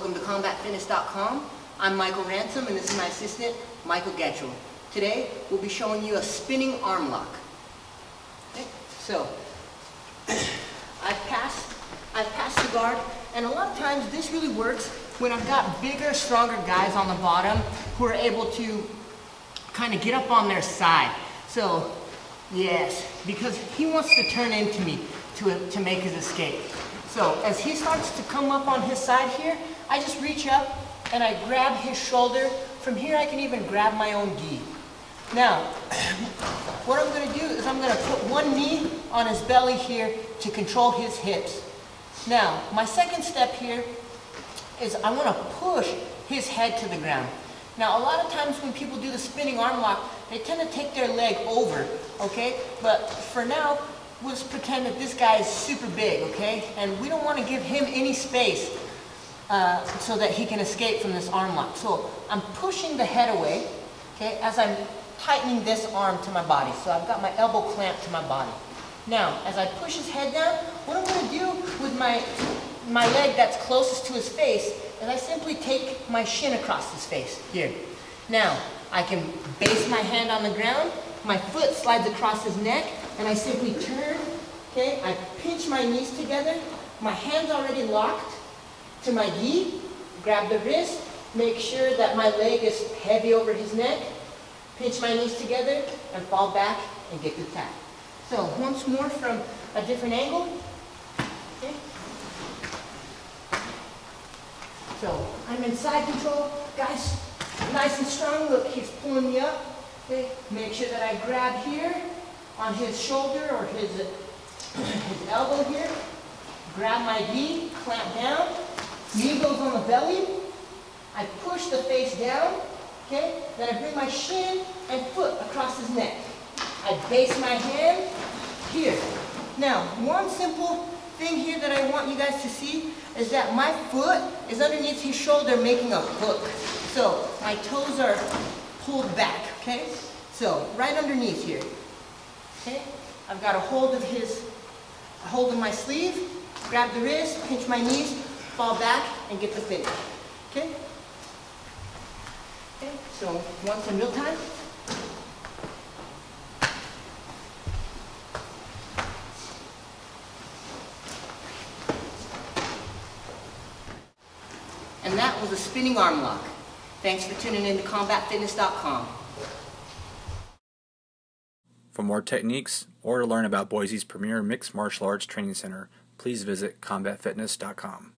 combatfitness.com. I'm Michael Ransom and this is my assistant, Michael Getchell. Today, we'll be showing you a spinning arm lock. Okay, so, I've passed, I've passed the guard, and a lot of times this really works when I've got bigger, stronger guys on the bottom who are able to kind of get up on their side. So, yes, because he wants to turn into me to, to make his escape. So as he starts to come up on his side here, I just reach up and I grab his shoulder. From here I can even grab my own gi. Now, what I'm going to do is I'm going to put one knee on his belly here to control his hips. Now, my second step here is I want to push his head to the ground. Now, a lot of times when people do the spinning arm lock, they tend to take their leg over, okay? But for now, let's pretend that this guy is super big, okay? And we don't want to give him any space uh, so that he can escape from this arm lock. So I'm pushing the head away, okay, as I'm tightening this arm to my body. So I've got my elbow clamped to my body. Now, as I push his head down, what I'm going to do with my, my leg that's closest to his face is I simply take my shin across his face, here. Now, I can base my hand on the ground, my foot slides across his neck, and I simply turn, okay? I pinch my knees together, my hand's already locked to my gi, grab the wrist, make sure that my leg is heavy over his neck, pinch my knees together, and fall back and get the tap. So once more from a different angle. Okay. So I'm in side control. Guys, nice and strong. Look, he's pulling me up. Okay. Make sure that I grab here on his shoulder or his, his elbow here. Grab my knee, clamp down. Knee goes on the belly. I push the face down. Okay? Then I bring my shin and foot across his neck. I base my hand here. Now, one simple thing here that I want you guys to see is that my foot is underneath his shoulder making a hook. So my toes are pulled back, okay? So right underneath here. Okay? I've got a hold of his, a hold of my sleeve, grab the wrist, pinch my knees, fall back, and get the finish. Okay? Okay, so once in real time. And that was a spinning arm lock. Thanks for tuning in to combatfitness.com. For more techniques or to learn about Boise's premier mixed martial arts training center, please visit combatfitness.com.